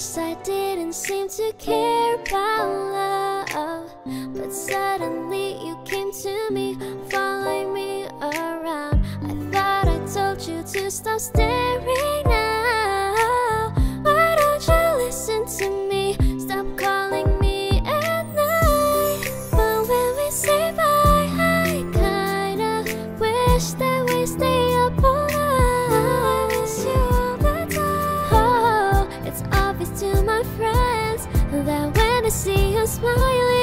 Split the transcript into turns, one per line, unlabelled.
first I didn't seem to care about love But suddenly you came to me, following me around. I thought I told you to stop staring now Oh,